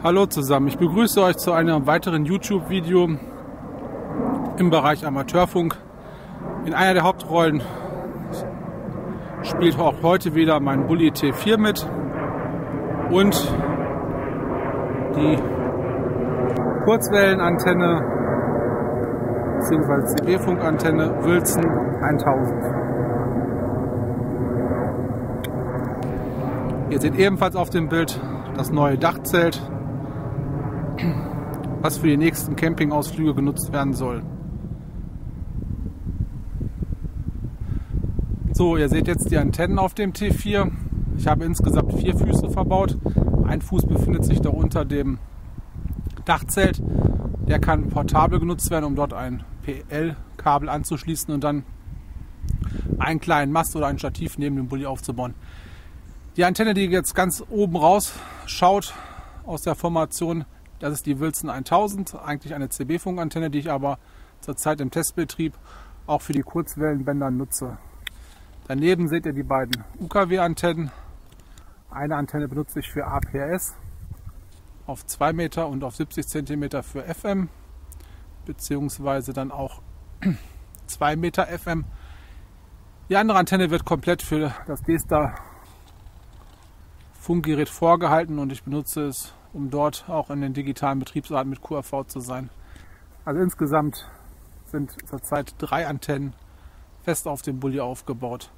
Hallo zusammen, ich begrüße euch zu einem weiteren YouTube-Video im Bereich Amateurfunk. In einer der Hauptrollen spielt auch heute wieder mein Bulli T4 mit und die Kurzwellenantenne bzw. CB-Funkantenne Wilson 1000. Ihr seht ebenfalls auf dem Bild das neue Dachzelt was für die nächsten Campingausflüge genutzt werden soll. So, ihr seht jetzt die Antennen auf dem T4. Ich habe insgesamt vier Füße verbaut. Ein Fuß befindet sich da unter dem Dachzelt. Der kann portabel genutzt werden, um dort ein PL-Kabel anzuschließen und dann einen kleinen Mast oder ein Stativ neben dem Bulli aufzubauen. Die Antenne, die jetzt ganz oben raus schaut aus der Formation, das ist die Wilson 1000, eigentlich eine CB-Funkantenne, die ich aber zurzeit im Testbetrieb auch für die Kurzwellenbänder nutze. Daneben seht ihr die beiden UKW-Antennen. Eine Antenne benutze ich für APS auf 2 Meter und auf 70 cm für FM, beziehungsweise dann auch 2 Meter FM. Die andere Antenne wird komplett für das D-Star Funkgerät vorgehalten und ich benutze es um dort auch in den digitalen Betriebsarten mit QRV zu sein. Also insgesamt sind zurzeit drei Antennen fest auf dem Bulli aufgebaut.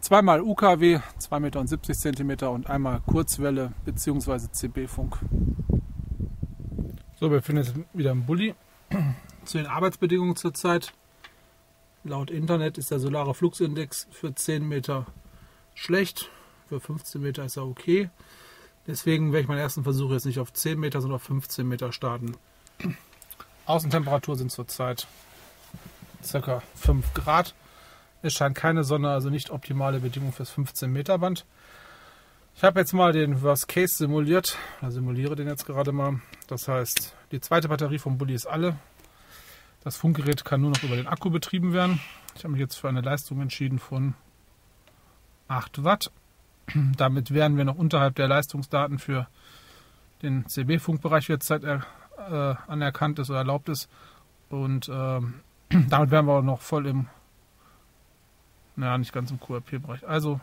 Zweimal UKW, 2,70 Meter cm und einmal Kurzwelle bzw. CB-Funk. So, wir befinden uns wieder im Bulli. Zu den Arbeitsbedingungen zurzeit. Laut Internet ist der solare Fluxindex für 10 Meter schlecht, für 15 Meter ist er okay. Deswegen werde ich meinen ersten Versuch jetzt nicht auf 10 Meter, sondern auf 15 Meter starten. Außentemperatur sind zurzeit ca. 5 Grad. Es scheint keine Sonne, also nicht optimale Bedingungen fürs 15 Meter Band. Ich habe jetzt mal den Worst Case simuliert, also simuliere den jetzt gerade mal. Das heißt, die zweite Batterie vom Bulli ist alle. Das Funkgerät kann nur noch über den Akku betrieben werden. Ich habe mich jetzt für eine Leistung entschieden von 8 Watt. Damit wären wir noch unterhalb der Leistungsdaten für den CB-Funkbereich, wie jetzt Zeit äh, anerkannt ist oder erlaubt ist. Und ähm, damit wären wir auch noch voll im, naja, nicht ganz im QRP-Bereich. Also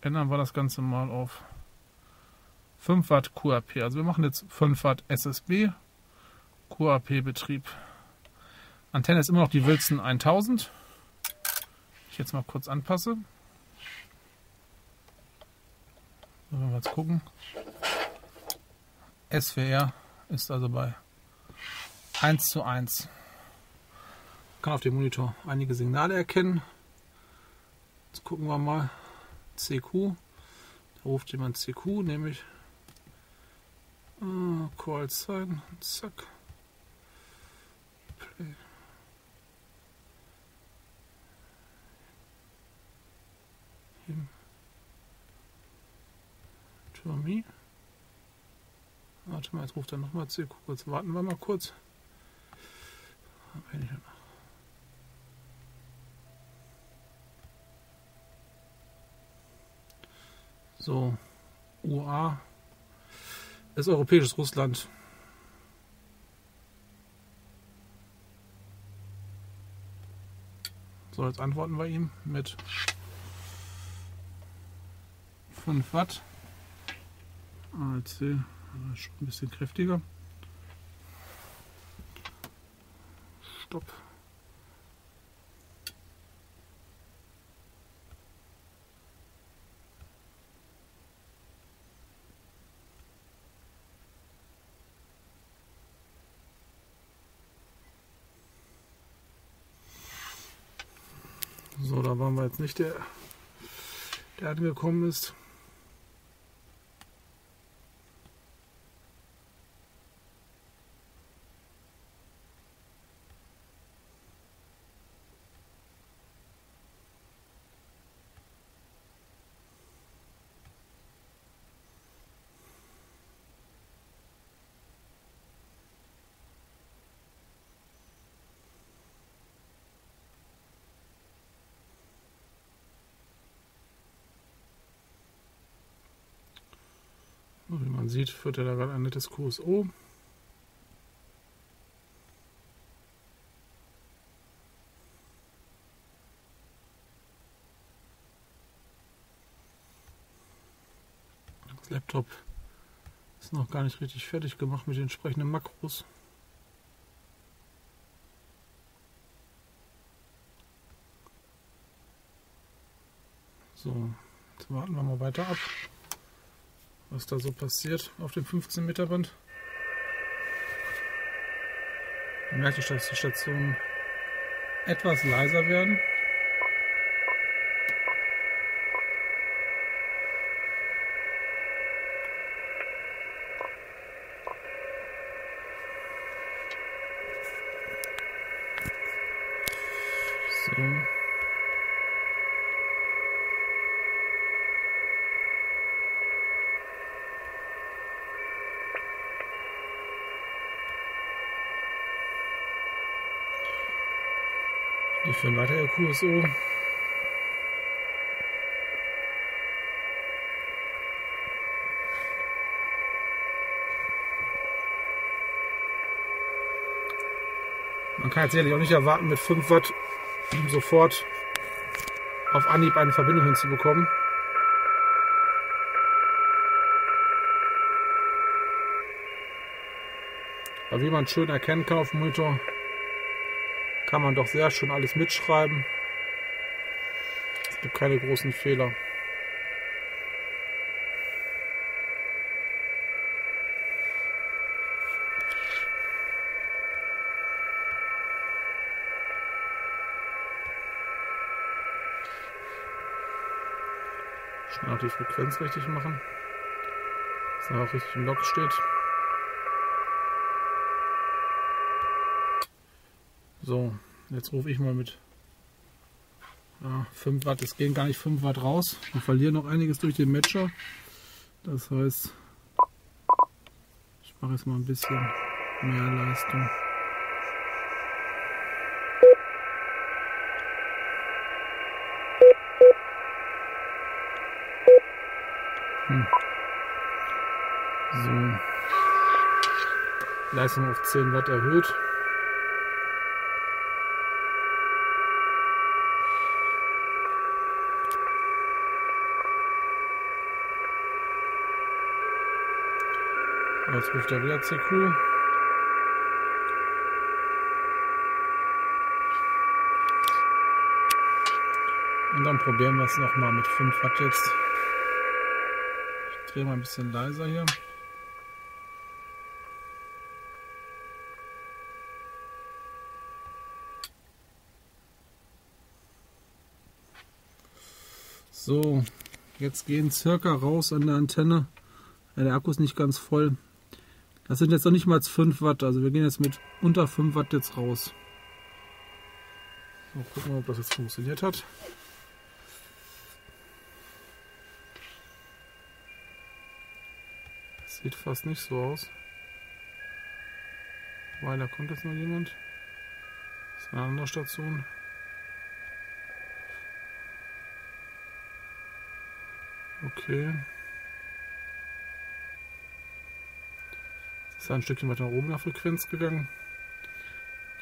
ändern wir das Ganze mal auf 5 Watt QRP. Also wir machen jetzt 5 Watt SSB, QRP-Betrieb. Antenne ist immer noch die Wilson 1000. Ich jetzt mal kurz anpasse. Wenn wir jetzt gucken. SWR ist also bei 1 zu 1. Ich kann auf dem Monitor einige Signale erkennen. Jetzt gucken wir mal. CQ. Da ruft jemand CQ, nämlich uh, Call Sign. Zack. Play. Thermie. Warte mal, jetzt ruft er nochmal zu. Kurz warten wir mal kurz. So, UA ist europäisches Russland. So, jetzt antworten wir ihm mit 5 Watt. ALC, also schon ein bisschen kräftiger. Stopp. So, da waren wir jetzt nicht der, der angekommen ist. Man sieht, führt er da gerade ein nettes QSO. Das Laptop ist noch gar nicht richtig fertig gemacht mit den entsprechenden Makros. So, jetzt warten wir mal weiter ab, was da so passiert auf dem 15 Meter Band. Man merkt, dass die Stationen etwas leiser werden. So. Führen weiter ihr QSO. Man kann jetzt ehrlich auch nicht erwarten, mit 5 Watt sofort auf Anhieb eine Verbindung hinzubekommen. Aber wie man schön erkennen kann auf dem Monitor, kann man doch sehr schön alles mitschreiben. Es gibt keine großen Fehler. Schnell die Frequenz richtig machen, dass er auch richtig im Log steht. So, jetzt rufe ich mal mit ja, 5 Watt. Es gehen gar nicht 5 Watt raus. Wir verlieren noch einiges durch den Matcher. Das heißt, ich mache jetzt mal ein bisschen mehr Leistung. Hm. Leistung auf 10 Watt erhöht. Jetzt ruft er wieder CQ. Und dann probieren wir es nochmal mit 5 Watt jetzt. Ich drehe mal ein bisschen leiser hier. So, jetzt gehen circa raus an der Antenne. Der Akku ist nicht ganz voll. Das sind jetzt noch nicht mal 5 Watt, also wir gehen jetzt mit unter 5 Watt jetzt raus. Mal gucken, ob das jetzt funktioniert hat. Das sieht fast nicht so aus. Weil da kommt jetzt noch jemand. Das ist eine andere Station. Okay. Ist ein Stückchen weiter nach oben nach Frequenz gegangen.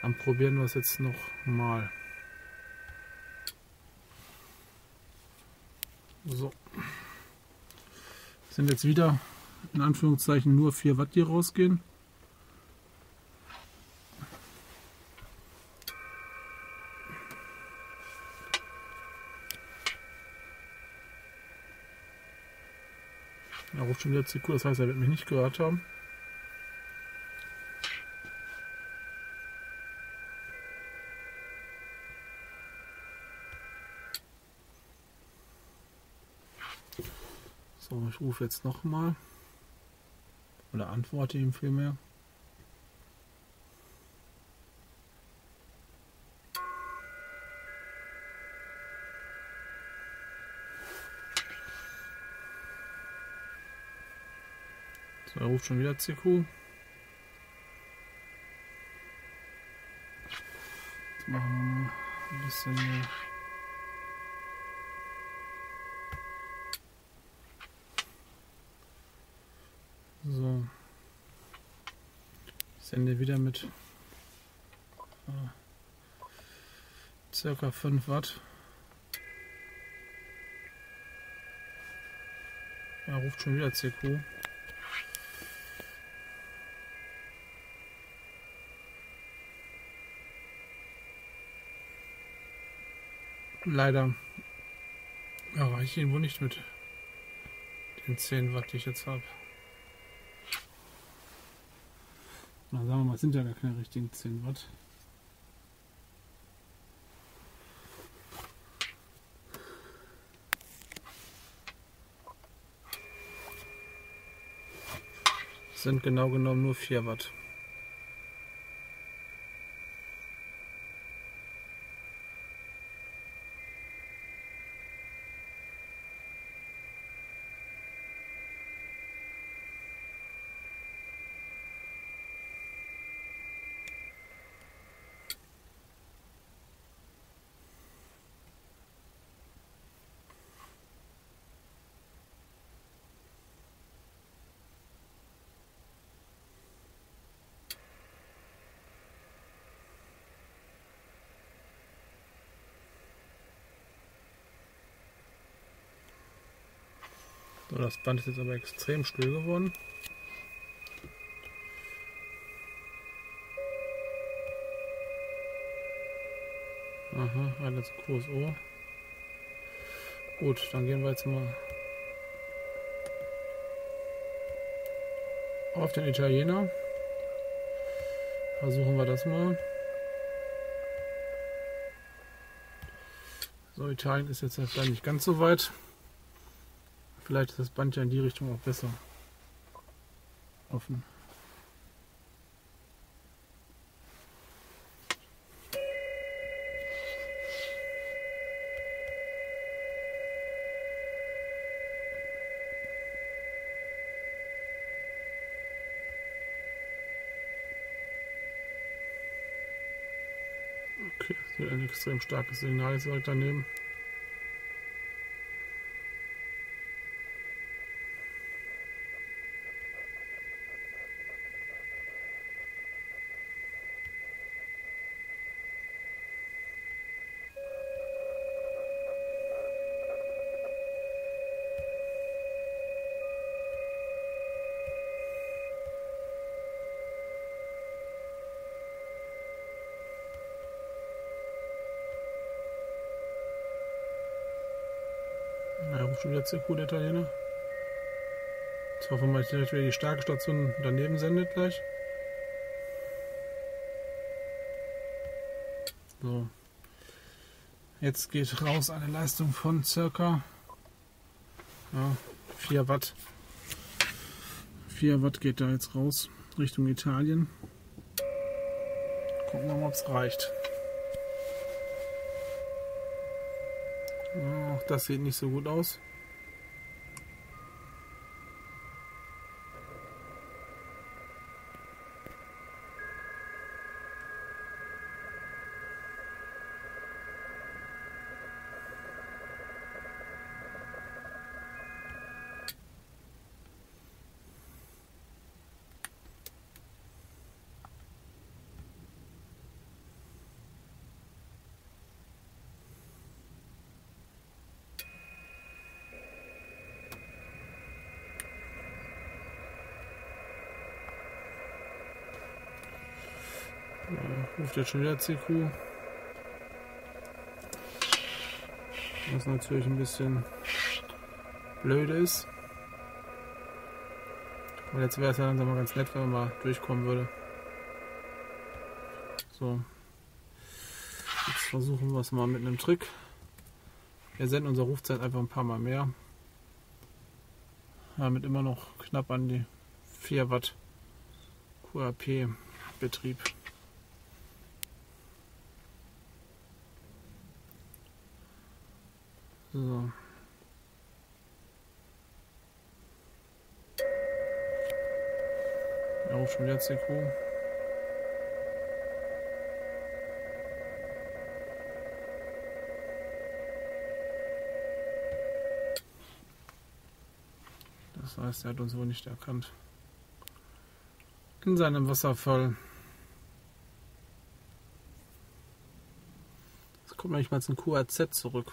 Dann probieren wir es jetzt noch mal. So. Sind jetzt wieder in Anführungszeichen nur 4 Watt, die rausgehen. Er ruft schon wieder CQ, das heißt, er wird mich nicht gehört haben. So, ich rufe jetzt nochmal. Oder antworte ihm vielmehr. So, er ruft schon wieder CQ. Jetzt machen wir ein bisschen mehr. Sende wieder mit äh, circa 5 Watt. Er ruft schon wieder CQ. Leider erreiche ich ihn wohl nicht mit den 10 Watt, die ich jetzt habe. Na, sagen wir mal, es sind ja gar keine richtigen 10 Watt. Sind genau genommen nur 4 Watt. So, das Band ist jetzt aber extrem still geworden. Aha, alles QSO. Gut, dann gehen wir jetzt mal auf den Italiener. Versuchen wir das mal. So, Italien ist jetzt halt nicht ganz so weit. Vielleicht ist das Band ja in die Richtung auch besser offen. Okay, ein extrem starkes Signal ist direkt daneben. Ja, ruft schon wieder CQ, der Italiener. Jetzt hoffen wir dass wieder die starke Station daneben sendet gleich. So. Jetzt geht raus eine Leistung von circa ja, 4 Watt. 4 Watt geht da jetzt raus Richtung Italien. Gucken wir mal, ob es reicht. Auch das sieht nicht so gut aus. Ruft jetzt schon wieder CQ. Was natürlich ein bisschen blöd ist. Aber jetzt wäre es ja langsam mal ganz nett, wenn man mal durchkommen würde. So. Jetzt versuchen wir es mal mit einem Trick. Wir senden unsere Rufzeit einfach ein paar Mal mehr. Ja, mit immer noch knapp an die 4 Watt QAP Betrieb. So. Ja, auch schon wieder CQ. Das heißt, er hat uns wohl nicht erkannt. in seinem Wasserfall. Jetzt kommt manchmal zum QAZ zurück.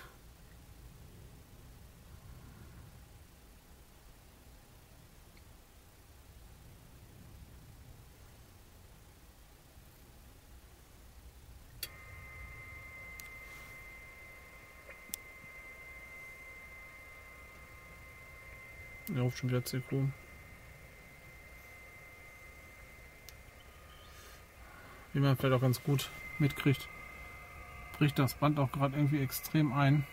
Er ruft schon wieder CQ. Wie man vielleicht auch ganz gut mitkriegt, bricht das Band auch gerade irgendwie extrem ein.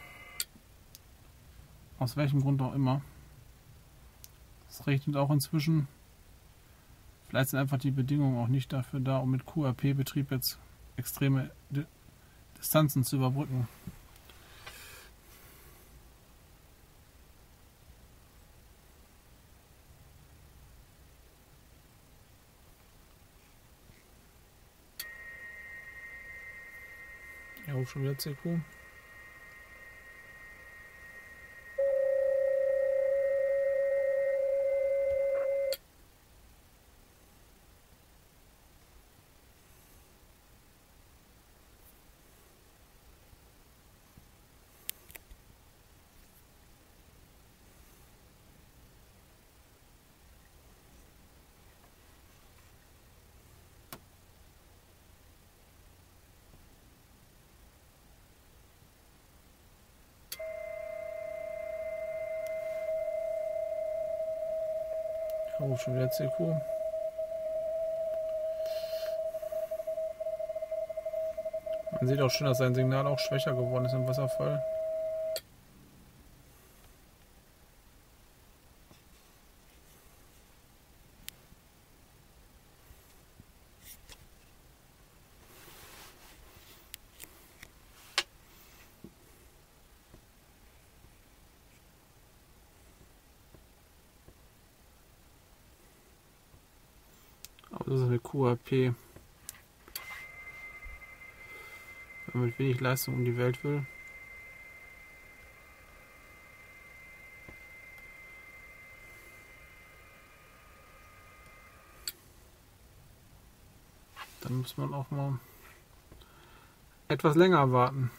Aus welchem Grund auch immer. Es regnet auch inzwischen. Vielleicht sind einfach die Bedingungen auch nicht dafür da, um mit QRP-Betrieb jetzt extreme Distanzen zu überbrücken. Auch schon Oh, schon wieder CQ. Man sieht auch schon, dass sein Signal auch schwächer geworden ist im Wasserfall. Das ist QAP. Wenn man mit wenig Leistung um die Welt will. Dann muss man auch mal etwas länger warten.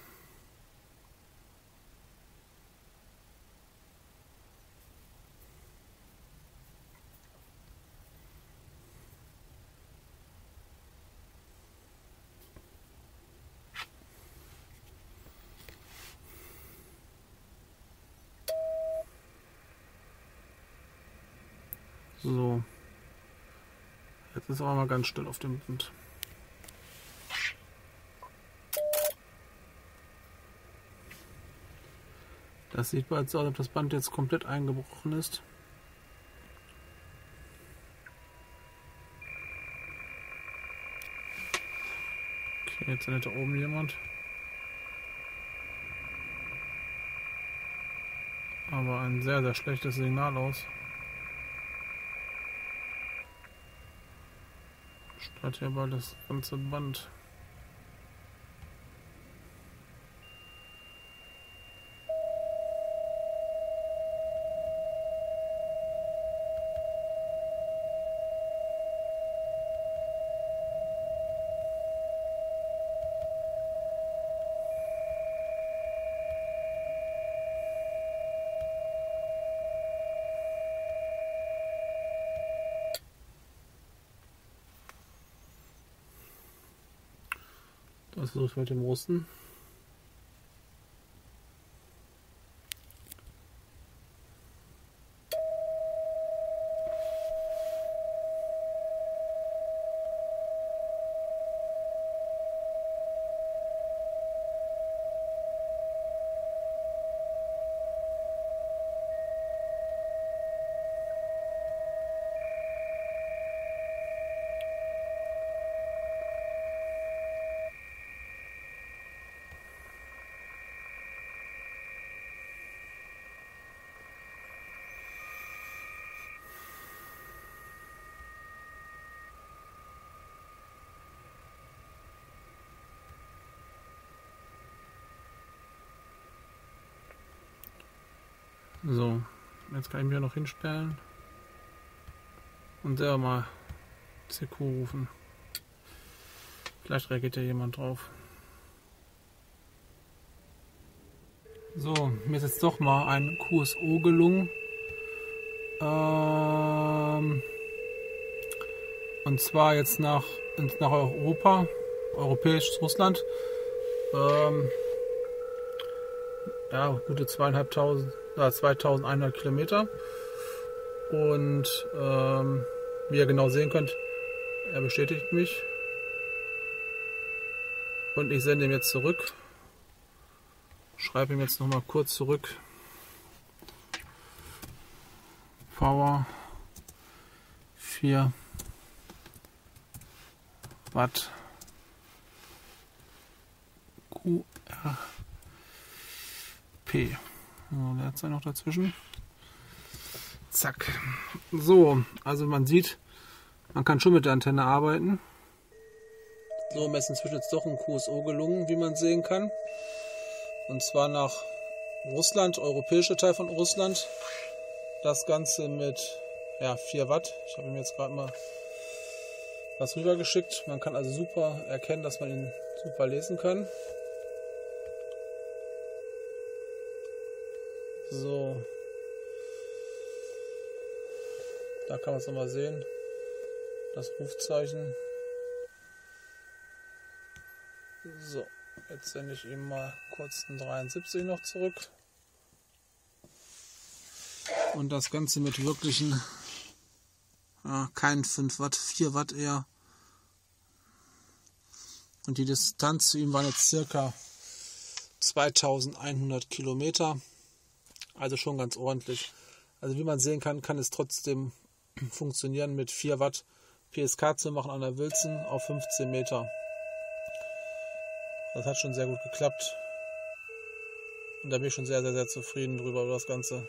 So. Jetzt ist aber mal ganz still auf dem Band. Das sieht bald so aus, als ob das Band jetzt komplett eingebrochen ist. Okay, jetzt ist da oben jemand. Aber ein sehr, sehr schlechtes Signal aus. Hat ja bald das ganze Band. Was ist los mit dem Russen? So, jetzt kann ich mir noch hinstellen und selber mal CQ rufen. Vielleicht reagiert ja jemand drauf. So, mir ist jetzt doch mal ein QSO gelungen. Ähm, und zwar jetzt nach, nach Europa, europäisches Russland. Ähm, ja, gute zweieinhalbtausend, ja, 2100 Kilometer. Und ähm, wie ihr genau sehen könnt, er bestätigt mich. Und ich sende ihm jetzt zurück schreibe ihm jetzt noch mal kurz zurück. Power 4 Watt QRP. So, der hat noch dazwischen. Zack. So, also man sieht, man kann schon mit der Antenne arbeiten. So, mir ist inzwischen jetzt doch ein QSO gelungen, wie man sehen kann. Und zwar nach Russland, europäischer Teil von Russland. Das Ganze mit ja, 4 Watt. Ich habe ihm jetzt gerade mal was rübergeschickt. Man kann also super erkennen, dass man ihn super lesen kann. So. Da kann man es nochmal sehen. Das Rufzeichen. So. Jetzt sende ich ihm mal kurz den 73 noch zurück. Und das Ganze mit wirklichen, ja, kein 5 Watt, 4 Watt eher. Und die Distanz zu ihm war jetzt circa 2100 Kilometer. Also schon ganz ordentlich. Also wie man sehen kann, kann es trotzdem funktionieren mit 4 Watt PSK zu machen an der Wilzen auf 15 Meter. Das hat schon sehr gut geklappt. Und da bin ich schon sehr, sehr, sehr zufrieden drüber über das Ganze.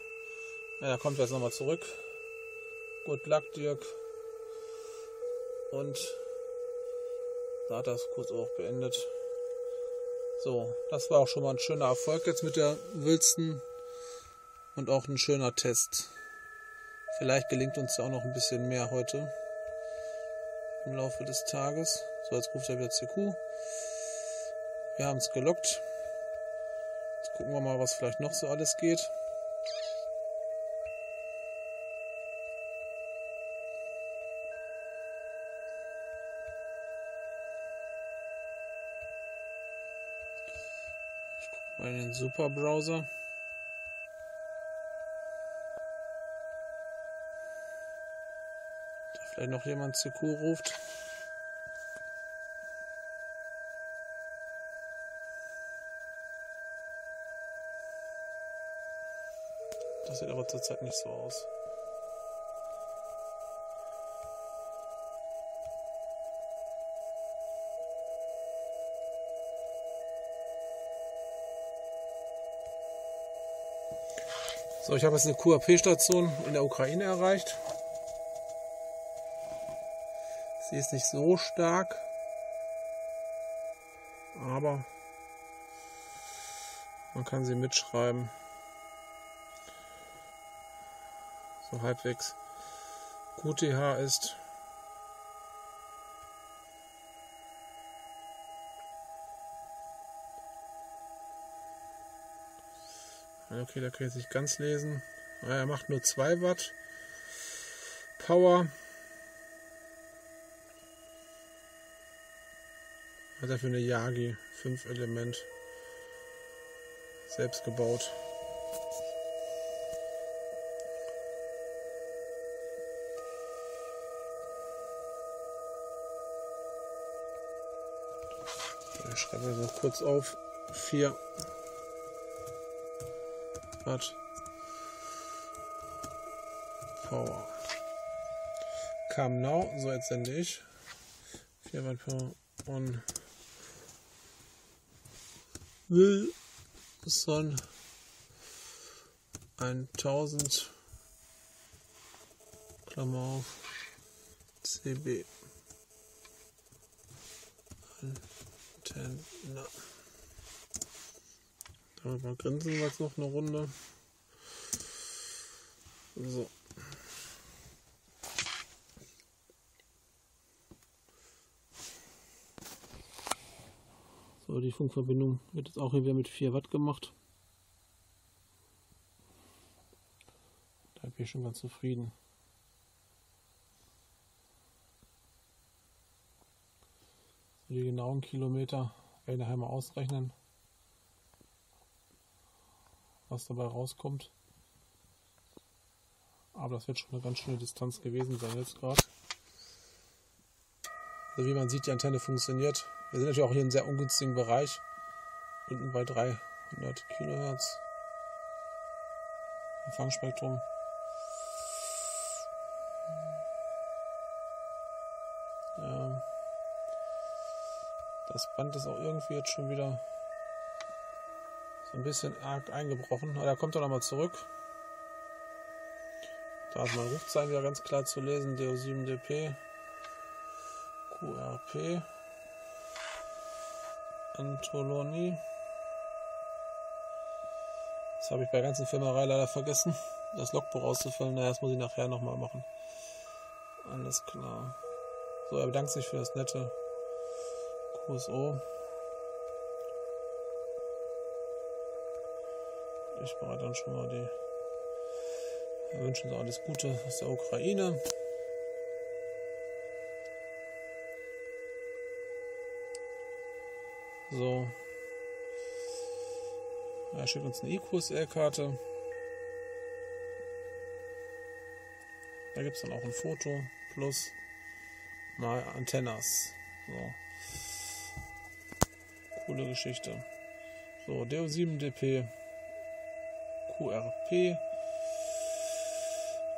Ja, da kommt er jetzt nochmal zurück. Gut Luck, Dirk. Und da hat das kurz auch beendet. So, das war auch schon mal ein schöner Erfolg jetzt mit der Wilson und auch ein schöner Test. Vielleicht gelingt uns ja auch noch ein bisschen mehr heute im Laufe des Tages. So, jetzt ruft er wieder CQ. Wir haben es gelockt. Jetzt gucken wir mal, was vielleicht noch so alles geht. Ich gucke mal in den Super-Browser. Da vielleicht noch jemand CQ ruft. Das sieht aber zurzeit nicht so aus. So, ich habe jetzt eine QAP-Station in der Ukraine erreicht. Sie ist nicht so stark, aber man kann sie mitschreiben. so halbwegs QTH ist. Okay, da kann ich nicht ganz lesen. Ah, er macht nur 2 Watt Power. Hat er für eine Yagi 5 Element selbst gebaut. Ich schreibe noch kurz auf. 4 Watt Power. Come now. So, jetzt sende ich. 4 Watt Power on will Son 1000 Klammer auf CB. Antenne. Da grinsen wir jetzt noch eine Runde. So. So, die Funkverbindung wird jetzt auch hier wieder mit 4 Watt gemacht. Da bin ich schon ganz zufrieden. So, die genauen Kilometer werde ich nachher mal ausrechnen, was dabei rauskommt. Aber das wird schon eine ganz schöne Distanz gewesen sein jetzt gerade. Also wie man sieht, die Antenne funktioniert. Wir sind natürlich auch hier in einem sehr ungünstigen Bereich. Unten bei 300 Kilohertz. Empfangsspektrum. Ja. Das Band ist auch irgendwie jetzt schon wieder so ein bisschen arg eingebrochen. Aber da kommt er nochmal zurück. Da ist mein Rufzeichen wieder ganz klar zu lesen. DO7DP. QRP. Antoloni. Das habe ich bei der ganzen Filmerei leider vergessen, das Logbuch auszufüllen. Naja, das muss ich nachher nochmal machen. Alles klar. So, er bedankt sich für das nette QSO. Ich bereite dann schon mal die. Wir wünschen uns alles Gute aus der Ukraine. So. Er schickt uns eine EQSL-Karte. Da gibt es dann auch ein Foto plus mal Antennas. So. Coole Geschichte. So, DO7DP QRP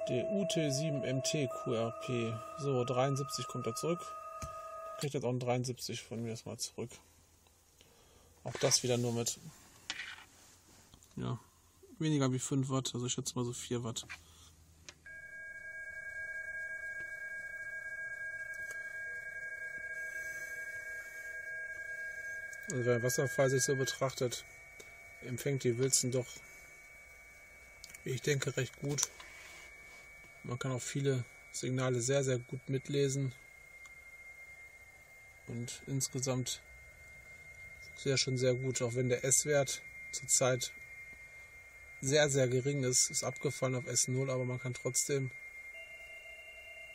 DUT7MT QRP. So, 73 kommt er zurück. Kriegt jetzt auch ein 73 von mir erstmal zurück. Auch das wieder nur mit ja, weniger wie 5 Watt, also ich schätze mal so 4 Watt. Also wenn der Wasserfall sich so betrachtet, empfängt die Wilson doch, ich denke, recht gut. Man kann auch viele Signale sehr, sehr gut mitlesen. Und insgesamt sehr schon sehr gut, auch wenn der S-Wert zurzeit sehr, sehr gering ist, ist abgefallen auf S0, aber man kann trotzdem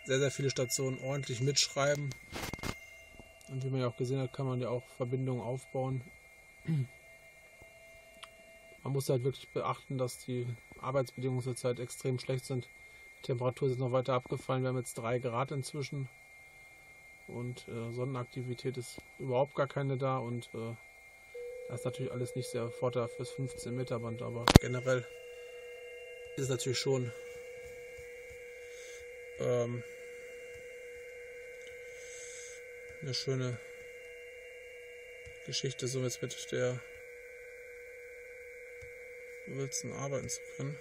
sehr, sehr viele Stationen ordentlich mitschreiben. Und wie man ja auch gesehen hat, kann man ja auch Verbindungen aufbauen. Man muss halt wirklich beachten, dass die Arbeitsbedingungen zurzeit extrem schlecht sind. Die Temperatur ist noch weiter abgefallen. Wir haben jetzt 3 Grad inzwischen. Und äh, Sonnenaktivität ist überhaupt gar keine da. Und äh, das ist natürlich alles nicht sehr vorteilhaft fürs 15 Meter Band, aber generell ist es natürlich schon ähm, eine schöne Geschichte, so jetzt mit der Wilson arbeiten zu können.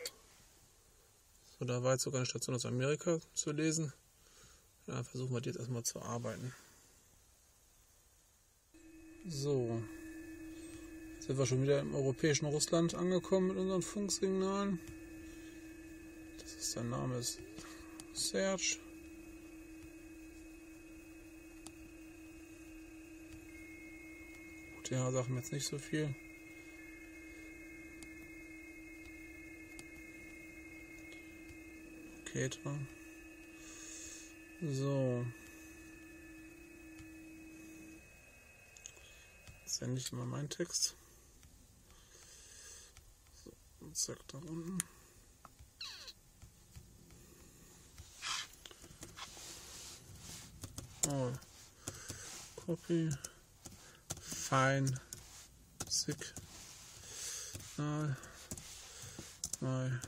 So, da war jetzt sogar eine Station aus Amerika zu lesen. Ja, versuchen wir die jetzt erstmal zu arbeiten. So. Sind wir schon wieder im europäischen Russland angekommen mit unseren Funksignalen. Das ist sein Name ist Serge. Gut, ja, sagen jetzt nicht so viel. Okay, So. Das ist ja nicht immer mein Text. Zack, da unten. Oh. Copy. Sick. Mal. Mal.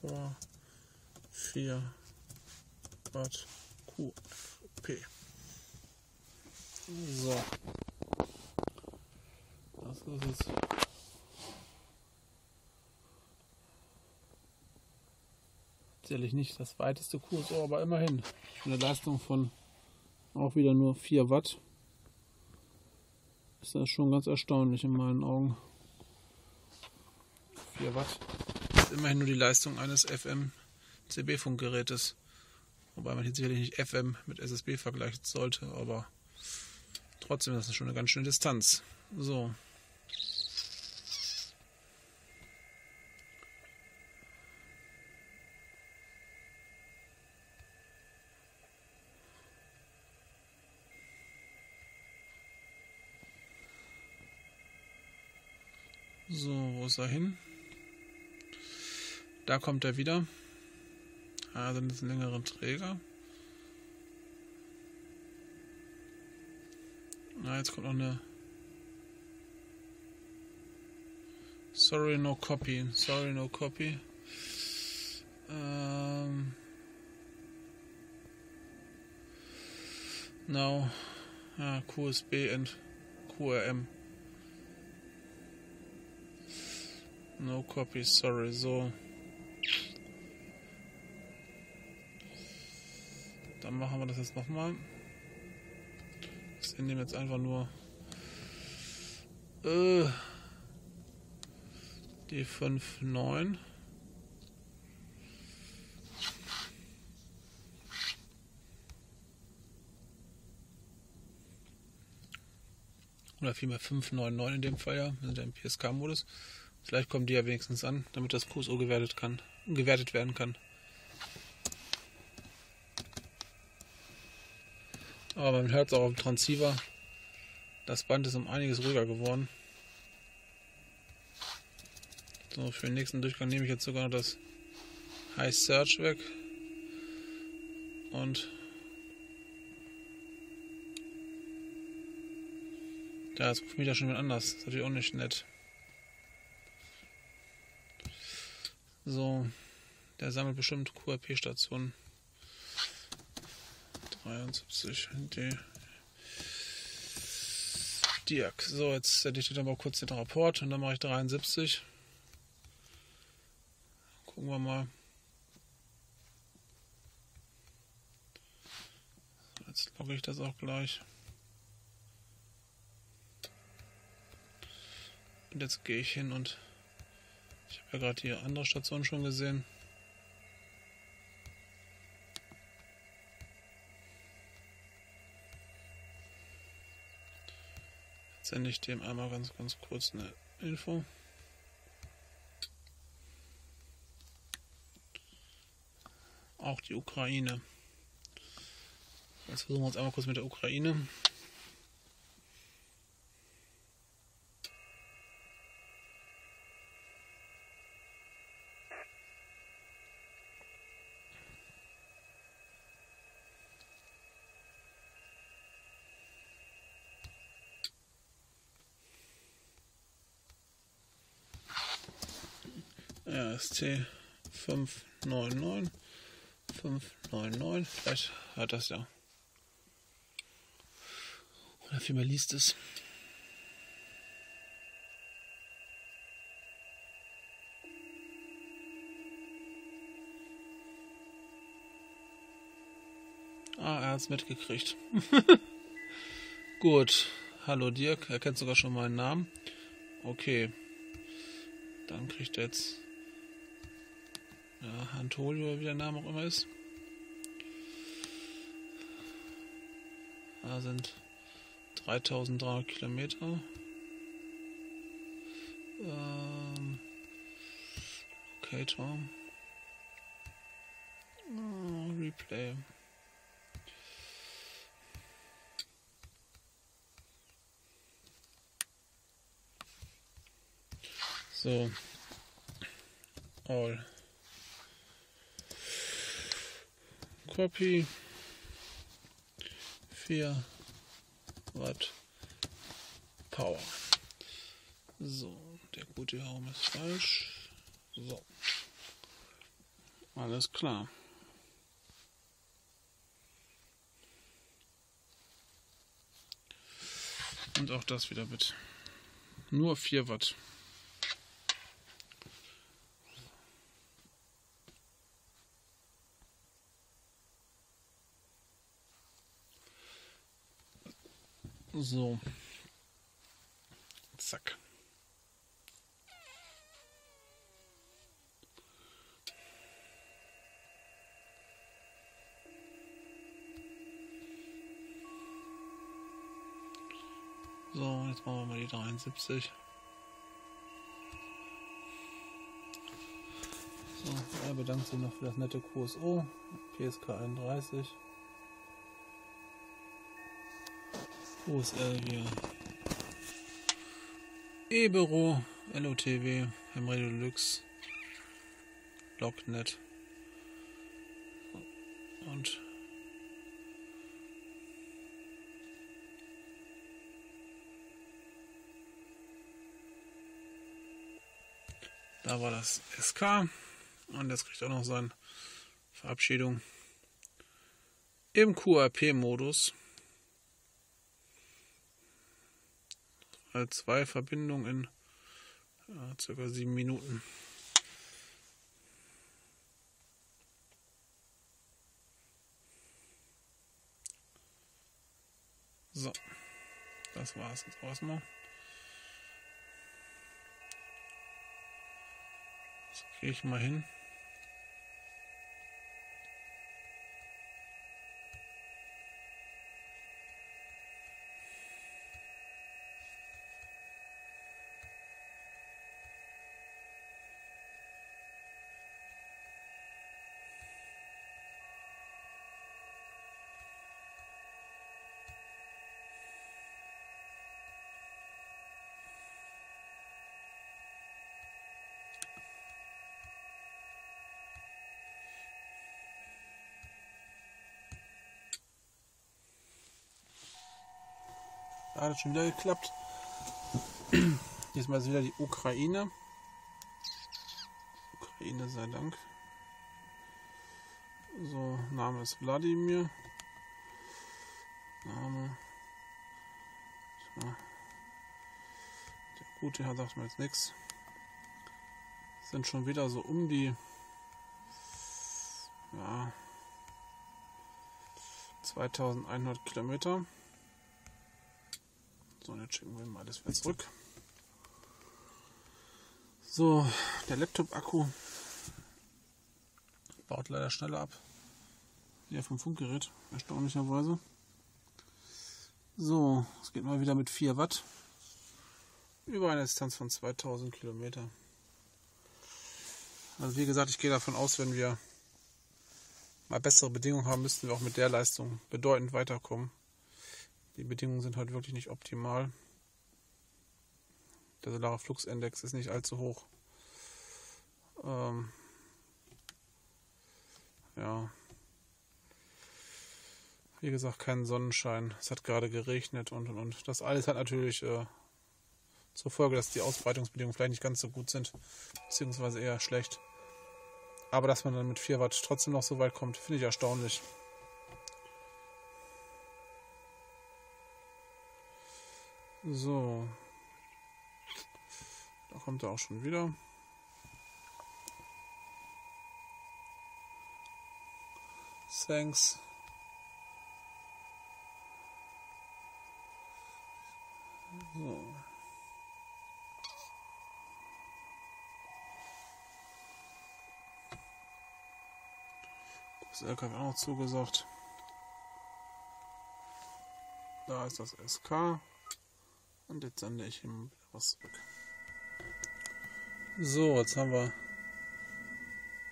Power. 4 Watt QP. So. Das ist jetzt sicherlich nicht das weiteste Kursohr, aber immerhin eine Leistung von auch wieder nur 4 Watt. Ist das schon ganz erstaunlich in meinen Augen. 4 Watt ist immerhin nur die Leistung eines FM-CB-Funkgerätes. Wobei man hier sicherlich nicht FM mit SSB vergleichen sollte, aber trotzdem ist das schon eine ganz schöne Distanz. So. So, wo ist er hin? Da kommt er wieder. Ah, sind jetzt einen längeren Träger. Ah, jetzt kommt noch eine. Sorry, no copy. Sorry, no copy. Ähm. No. Ah, QSB and QRM. No copy, sorry, so. Dann machen wir das jetzt nochmal. Ich nehme jetzt einfach nur äh, die 5.9. Oder vielmehr 599 in dem Fall ja. Wir sind ja im PSK-Modus. Vielleicht kommen die ja wenigstens an, damit das QSO gewertet, kann, gewertet werden kann. Aber man hört es auch am Transceiver. Das Band ist um einiges ruhiger geworden. So, für den nächsten Durchgang nehme ich jetzt sogar noch das High Search weg. Und da ist ruft mich da schon wieder anders. Das ist natürlich auch nicht nett. So, der sammelt bestimmt QRP-Stationen. 73 D. Dirk. So, jetzt hätte ich dann mal kurz den Rapport und dann mache ich 73. Gucken wir mal. Jetzt logge ich das auch gleich. Und jetzt gehe ich hin und ich habe ja gerade die andere Station schon gesehen. Jetzt sende ich dem einmal ganz, ganz kurz eine Info. Auch die Ukraine. Jetzt versuchen wir uns einmal kurz mit der Ukraine. RST 599 599. Vielleicht hat das ja. Oder vielmehr liest es. Ah, er hat es mitgekriegt. Gut. Hallo Dirk. Er kennt sogar schon meinen Namen. Okay. Dann kriegt er jetzt ja, Antolio, wie der Name auch immer ist. Da sind 3300 Kilometer. Ähm, Locator. Oh, Replay. So. All. Copy 4 Watt Power. So, der gute Raum ist falsch. So. Alles klar. Und auch das wieder mit nur 4 Watt. So. Zack. So, jetzt machen wir mal die 73. So, er bedankt sich noch für das nette QSO, PSK 31. OSL hier. E-Büro, LOTW, Hemradio Deluxe, Locknet und da war das SK und jetzt kriegt er noch seine Verabschiedung im QRP-Modus. Als zwei Verbindungen in ja, circa sieben Minuten. So, das war's jetzt erstmal. So gehe ich mal hin. Ah, hat schon wieder geklappt. Diesmal ist wieder die Ukraine. Ukraine sei Dank. So, Name ist Wladimir. Name. Tja. Der gute Herr sagt mir jetzt nichts. Sind schon wieder so um die ja, 2100 Kilometer. So, jetzt schicken wir mal das wieder zurück. So, der Laptop-Akku baut leider schneller ab. Ja, vom Funkgerät, erstaunlicherweise. So, es geht mal wieder mit 4 Watt. Über eine Distanz von 2000 Kilometer. Also wie gesagt, ich gehe davon aus, wenn wir mal bessere Bedingungen haben, müssten wir auch mit der Leistung bedeutend weiterkommen. Die Bedingungen sind halt wirklich nicht optimal. Der solare Fluxindex ist nicht allzu hoch. Ähm, ja. Wie gesagt, kein Sonnenschein. Es hat gerade geregnet und und und. Das alles hat natürlich äh, zur Folge, dass die Ausbreitungsbedingungen vielleicht nicht ganz so gut sind, beziehungsweise eher schlecht. Aber dass man dann mit 4 Watt trotzdem noch so weit kommt, finde ich erstaunlich. So. Da kommt er auch schon wieder. Thanks. So. Das LKW auch noch zugesagt. Da ist das SK. Und jetzt sende ich ihm was zurück. So, jetzt haben wir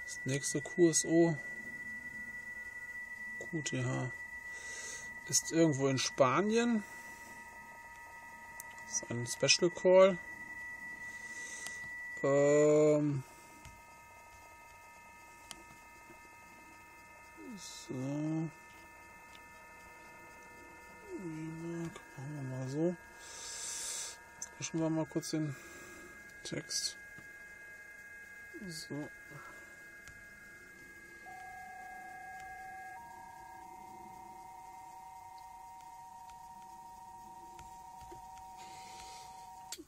das nächste QSO. QTH ist irgendwo in Spanien. Das ist ein Special Call. Ähm so. Machen wir mal so. Löschen wir mal kurz den Text. So.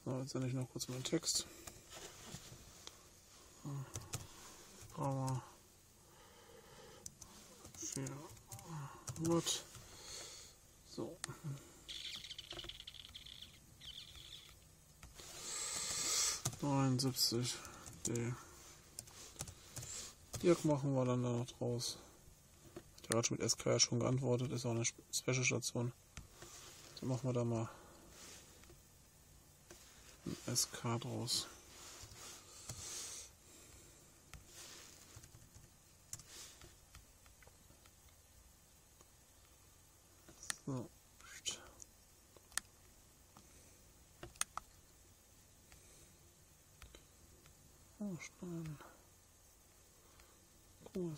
So, jetzt sende ich noch kurz meinen Text. Brauchen wir für Wort. 74. Nee. Dirk machen wir dann da noch draus. Der hat schon mit SK ja schon geantwortet, ist auch eine Special Station. Dann machen wir da mal ein SK draus.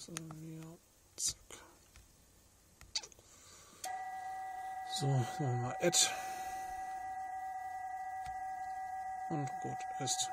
Größe mir. Zack. So, machen wir mal Add. Und gut ist.